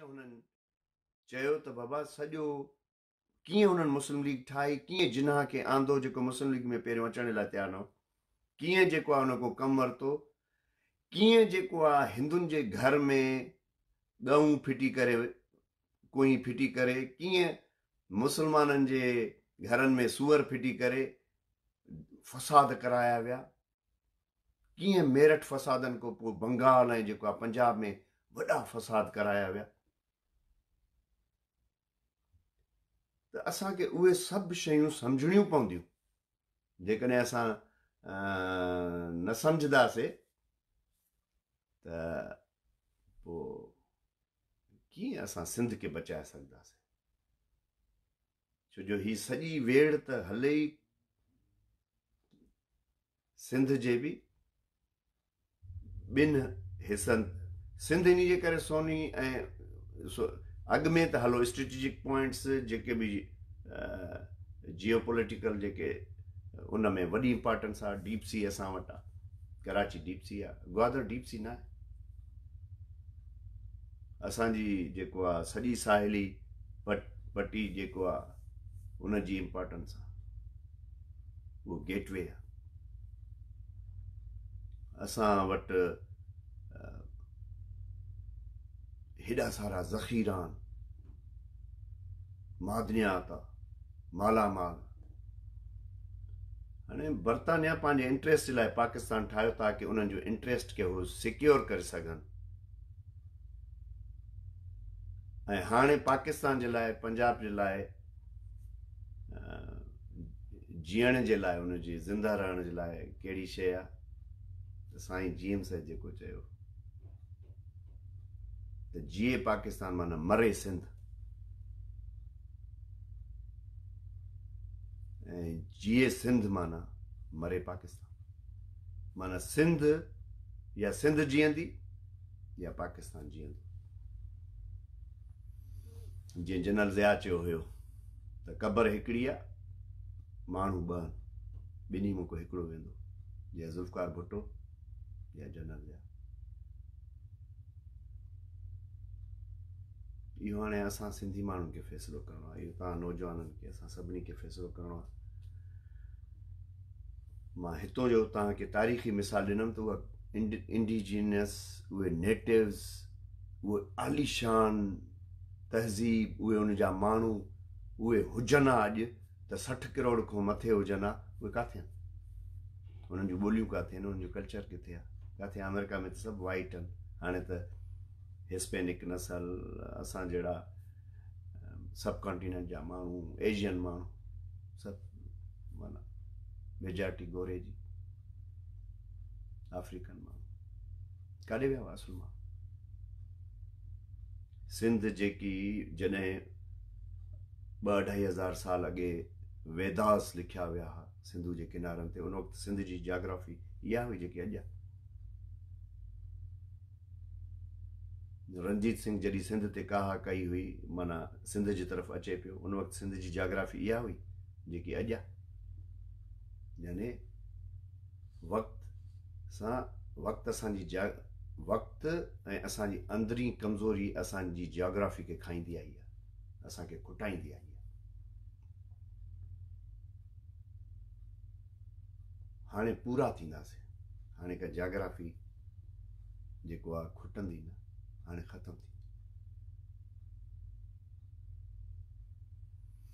कीअं हुननि चयो त बाबा सॼो कीअं हुननि मुस्लिम लीग ठाही कीअं जिनाह खे आंदो जेको मुस्लिम लीग में पहिरियों अचण लाइ तयारु न हो कीअं जेको आहे हुन को कमु वरितो कीअं जेको आहे हिंदुनि जे घर में ॾऊं फिटी करे कुई फिटी करे कीअं मुस्लमाननि जे घरनि में सूअर फिटी करे फ़साद कराया विया कीअं मेरठ फ़सादनि खां पोइ बंगाल ऐं जेको आहे पंजाब में वॾा फ़साद कराया विया असांखे उहे सभु शयूं सम्झणियूं पवंदियूं जेकॾहिं असां न सम्झंदासीं त पोइ कीअं असां सिंध खे बचाए सघंदासीं छो जो हीअ सॼी वेड़ त हले ई सिंध जे बि ॿिनि हिसनि सिंध इन्हीअ जे करे सोनी ऐं अॻु में त हलो स्ट्रेटिजिक पॉइंट्स जेके बि जियो पोलिटिकल जेके उन में वॾी इंपॉर्टेंस आहे डीप सी असां कराची डीप सी आहे ग्वादर डीप सी न आहे जो जेको आहे साहेली पट पटी जेको आहे उनजी इम्पोर्टेंस गेटवे अस असां सारा ज़ख़ीरा महादन्यात माला माल हाणे बर्तानिया पंहिंजे इंट्रस्ट जे लाइ पाकिस्तान ठाहियो ताकी उन्हनि जो इंट्र्स्ट खे हू सिक्योर करे सघनि ऐं हाणे पाकिस्तान जे लाइ पंजाब जे लाइ जीअण जे लाइ हुनजी ज़िंदा रहण जे लाइ कहिड़ी शइ आहे त साईं जीम साहिब जेको चयो त जीए पाकिस्तान माना मरे सिंध ऐं जीए सिंध माना मरे पाकिस्तान माना सिंध या सिंध जीअंदी या पाकिस्तान जीअंदो जीअं जनरल ज़िया चयो हुयो त क़बर हिकिड़ी आहे माण्हू ॿ आहिनि ॿिन्ही हिकिड़ो वेंदो जीअं ज़ुल्फकार भुटो या जनरल ज़िया इहो हाणे असां सिंधी माण्हुनि खे फ़ैसिलो करिणो आहे इहो तव्हां नौजवाननि खे असां सभिनी खे फ़ैसिलो करिणो आहे मां हितां जो तव्हांखे तारीख़ी मिसाल ॾिनमि त उहा इंडिजीनियस उहे नेटिव्स उहे आलीशान तहज़ीब उहे उन जा माण्हू उहे हुजनि हा अॼु त सठि किरोड़ खां मथे हुजनि हा उहे किथे आहिनि हुननि जूं ॿोलियूं किथे आहिनि हुननि जो कल्चर किथे आहे किथे आहे अमेरिका में त सभु वाइट आहिनि हाणे त हिस्पेनिक नसल असां जहिड़ा सब कॉन्टिनंट जा माण्हू एशियन माण्हू सभु माना મેજોરિટી ગોરેજી આફ્રિકન માં કેરેબિયન માં સિંધ જેકી જને બઢાઈ હજાર સાલ અગે વેદાસ લખયા વયા સિંધુ જે કિનારે તે ઉનવખત સિંધજી જિયોગ્રાફી યા હુઈ જેકી અજા રન્દીટ સિંગ જેડી સિંધ તે કહા કહી હુઈ મના સિંધજી તરફ અચે પ્યો ઉનવખત સિંધજી જિયોગ્રાફી યા હુઈ જેકી અજા ने वक़्त सां वक़्त असांजी वक़्त ऐं असांजी अंदरी कमज़ोरी असांजी जियाग्राफी खे खाईंदी आई आहे असांखे खुटाईंदी आई आहे हाणे पूरा थींदासीं हाणे का जग्राफी जेको आहे खुटंदी न हाणे ख़तमु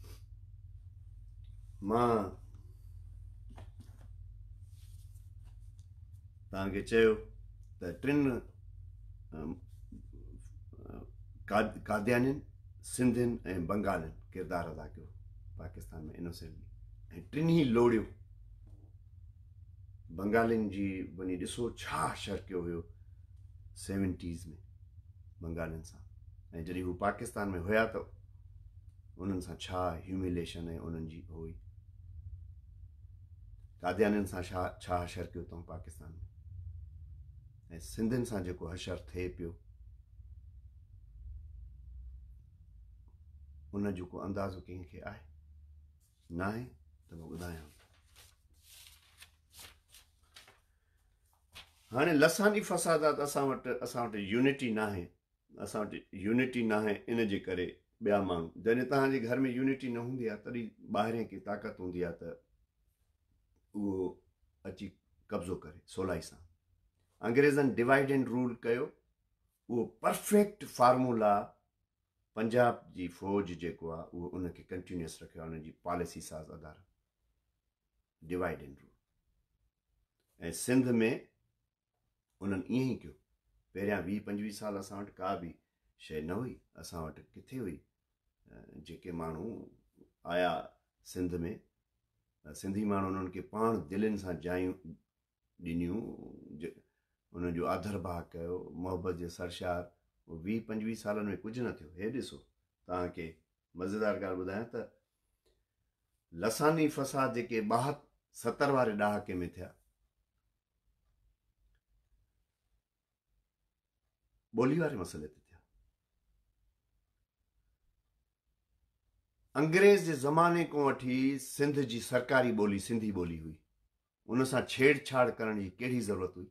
थींदी मां तव्हांखे चयो त टिनि काद्यानि सिंधियुनि ऐं बंगालियुनि किरदारु अदा कयो पाकिस्तान में इनोसेंटली ऐं टिनी लोड़ियूं बंगालियुनि जी वञी ॾिसो छा शरकियो हुयो सेवनटीज़ में बंगालियुनि सां ऐं जॾहिं हू पाकिस्तान में हुया त उन्हनि सां छा ह्यूमिलेशन ऐं उन्हनि जी हुई काद्यानि सां छा छा शरकियो अथऊं पाकिस्तान में ऐं सिंधियुनि सां जेको हशर थिए पियो उन जो को अंदाज़ो कंहिंखे आहे न आहे त मां ॿुधायां हाणे लसांजी फ़साद आहे असां वटि असां वटि यूनिटी न आहे असां वटि यूनिटी न आहे इन जे करे ॿिया माण्हू जॾहिं तव्हांजे घर में यूनिटी न हूंदी आहे तॾहिं ॿाहिरियां की ताक़त हूंदी आहे त उहो अची कब्ज़ो करे सवलाई सां अंग्रेज़नि डिवाइड एंड रूल कयो उहो परफेक्ट फार्मूला पंजाब जी फ़ौज जेको आहे उहो उनखे कंटिन्यूस रखियो आहे उनजी पॉलिसी साज़ आधार डिवाइड एंड रूल ऐं सिंध में उन्हनि ईअं ई कयो पहिरियां वीह पंजवीह साल असां वटि का बि शइ न हुई असां वटि किथे हुई जेके माण्हू आया सिंध में सिंधी माण्हू उन्हनि खे पाण दिलनि सां जायूं ॾिनियूं हुननि जो आदर भाउ कयो मोहबत जे सरशार वीह पंजवीह सालनि में कुझु न थियो हे ॾिसो तव्हांखे मज़ेदार ॻाल्हि ॿुधायां त लसानी फ़साद जेके ॿाहत सतरि वारे ॾहाके में थिया ॿोली वारे मसइले ते थिया अंग्रेज़ जे ज़माने खां वठी सिंध जी सरकारी ॿोली सिंधी ॿोली हुई उन सां छेड़छाड़ करण जी कहिड़ी ज़रूरत हुई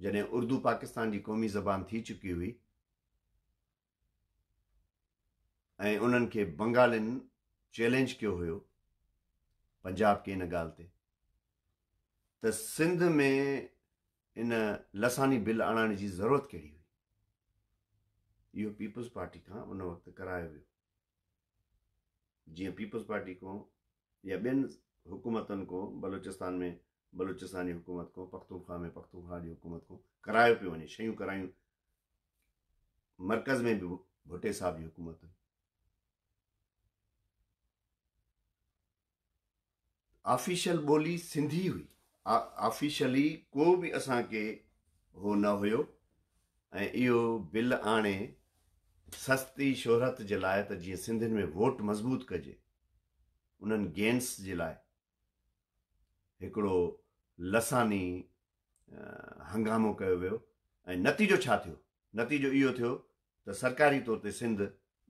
जॾहिं उर्दू पाकिस्तान जी क़ौमी ज़बान थी चुकी हुई ऐं उन्हनि खे बंगालिनि चैलेंज कयो हुयो पंजाब खे हिन ॻाल्हि ते त सिंध में इन लसानी बिल आणण जी ज़रूरत कहिड़ी हुई इहो पीपल्स पार्टी खां उन वक़्तु करायो वियो जीअं पीपल्स पार्टी खां या ॿियनि हुकूमतनि खां बलोचिस्तान में बलूचिस्तान जी हुकूमत खां पख़्तुखा में पख़्तूखा जी हुकूमत खां करायो पियो वञे शयूं करायूं मर्कज़ में बि भुटे साहिब जी हुकूमत ऑफिशियल ॿोली सिंधी हुई ऑफिशियली को बि असांखे उहो न हुयो ऐं इहो बिल आणे सस्ती शोहरत जे लाइ त जीअं सिंधियुनि में वोट मज़बूत कजे उन्हनि गेंस जे लाइ हिकिड़ो लसानी हंगामो कयो वियो ऐं नतीजो छा थियो नतीजो इहो थियो त सरकारी तौर ते सिंध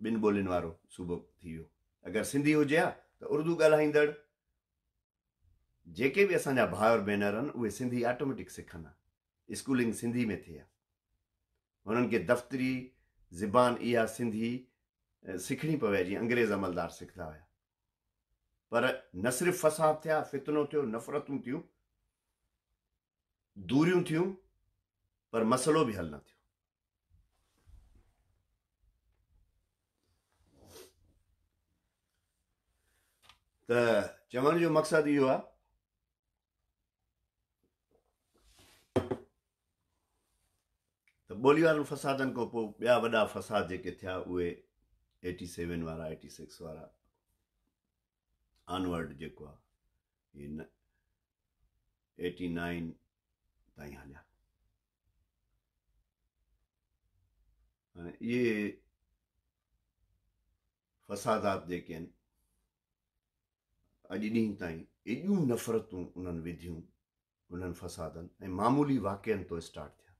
ॿिनि ॿोलियुनि वारो सूबो थी वियो अगरि सिंधी हुजे हा त उर्दू ॻाल्हाईंदड़ जेके बि असांजा भाउर भेनर आहिनि उहे सिंधी ऑटोमेटिक सिखनि आहे स्कूलिंग सिंधी में थिए आहे हुननि खे दफ़्तरी ज़बान इहा सिंधी सिखणी पवे जीअं अंग्रेज़ अमलदार सिखंदा हुया पर न सिर्फ़ु फ़साद थिया फितनो थियो नफ़रतूं थियूं दूरियूं थियूं पर मसलो बि हल न थियो त चवण जो मक़सदु इहो आहे त ॿोली वारनि फसादनि खां पोइ ॿिया वॾा फ़साद जेके थिया उहे एटी सेवन वारा एटी सिक्स वारा आनवर्ड जेको आहे इहे एटी नाइन ताईं हलिया इहे फ़सादात जेके आहिनि अॼु ॾींहं ताईं एॾियूं नफ़रतूं उन्हनि विधियूं उन्हनि फ़सादनि ऐं मामूली वाक्यनि तो स्टार्ट थिया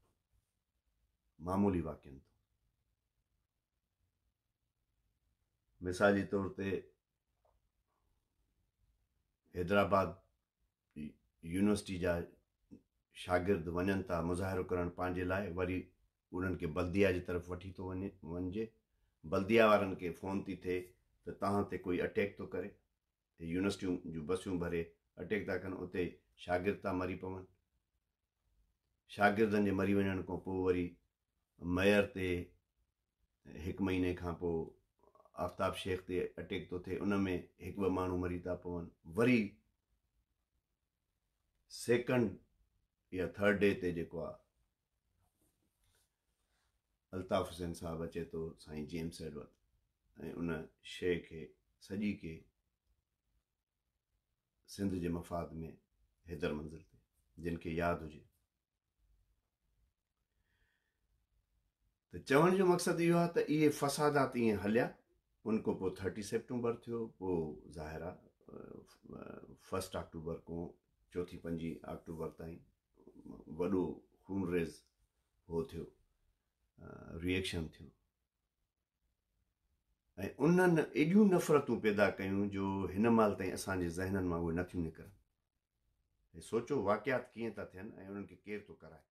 मामूली वाक्यनि मिसाल जे तौर ते हैदराबाद यूनिवर्सिटी जा शागिर्द वञनि था मुज़ाहिरो करणु पंहिंजे लाइ वरी उन्हनि खे बल्दिया जी तरफ़ वठी थो वञे वञिजे बल्दिया वारनि खे फ़ोन थी थिए त तव्हां ते कोई अटैक थो करे यूनिवर्सिटियूं जूं बसियूं भरे अटैक था कनि उते शागिर्द था मरी पवनि शागिर्दनि जे मरी वञण खां पोइ वरी मेयर ते हिकु महीने खां पोइ आफ़्ता शेख ते अटैक थो थिए उन में हिकु ॿ माण्हू मरी था पवनि वरी सेकंड या थर्ड डे ते जेको आहे अल्ताफ़ हुसैन साहबु अचे थो साईं जेम्स एडवर्क ऐं उन शइ खे सॼी खे सिंध जे मफ़ाद में हैदर मंज़िल थिए जिन खे यादि हुजे त चवण जो मक़सदु इहो आहे त इहे फसादात ईअं हलिया उनखां पोइ थर्टी सेप्टेंबर थियो पोइ ज़ाहिर फस्ट अक्टूबर खां चोथीं पंजी अक्टूबर ताईं वॾो हूमरेज़ उहो थियो रिएक्शन थियो ऐं उन्हनि एॾियूं नफ़रतूं पैदा कयूं जो हिन माल ताईं असांजे ज़हननि मां उहे नथियूं निकिरनि सोचो वाकिआ कीअं था थियनि ऐं उन्हनि खे केरु थो कराए